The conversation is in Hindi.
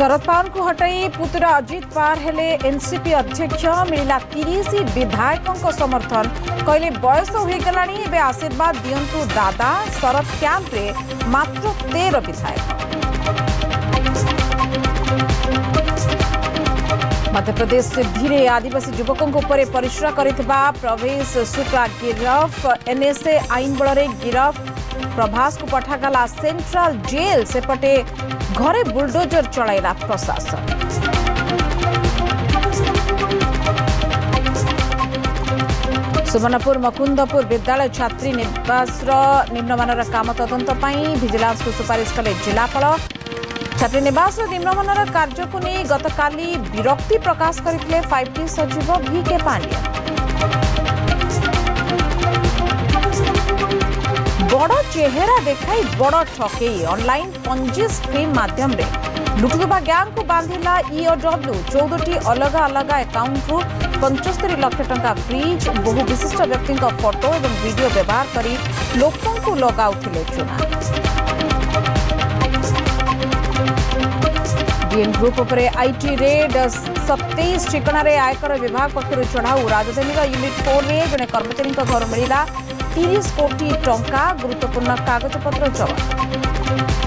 शरद पवार को हटाई पुत्र अजित पवार एनसीपी अध्यक्ष मिला तीस विधायकों समर्थन कहले बयस हो आशीर्वाद दियंतु दादा शरद क्या मात्र तेर विधायक मध्यप्रदेश सिद्धि आदिवासी युवकों परिश्रा कर प्रवेश शुक्ला गिरफ एनएसए आईन बल गिरफ प्रभास को पठागला सेंट्रल जेल सेपटे घरे बुलडोजर चलाइला प्रशासन सुवर्णपुर मकुंदपुर विद्यालय छात्री निवास निम्नमान काम तदंत विजिलांस को सुपारिश कले जिलापाल निवास छटी नस निम् गतकाली विरक्ति प्रकाश टी सचिव भिके पाण्ड्या बड चेहेरा देखाई बड ठके अनल पञ्जी स्ट्रिम माध्यमे लुटुवा ग्याङको बान्धा इडब्ल्यु e अलग अलग अलगा एकाउन्टु पञ्चर लक्ष टा ब्रिज बहु विशिष्ट व्यक्ति फोटो एवं भिडियो व्यवहार गरि लोक लगाउँदै चुना ଡିଏନ୍ ଗ୍ରୁପ୍ ଉପରେ ଆଇଟିରେ ସତେଇଶ ଠିକଣାରେ ଆୟକର ବିଭାଗ ପକ୍ଷରୁ ଚଢ଼ାଉ ରାଜଧାନୀର ୟୁନିଟ୍ ଫୋର୍ରେ ଜଣେ କର୍ମଚାରୀଙ୍କ ଘରୁ ମିଳିଲା ତିରିଶ କୋଟି ଟଙ୍କା ଗୁରୁତ୍ୱପୂର୍ଣ୍ଣ କାଗଜପତ୍ର ଜବତ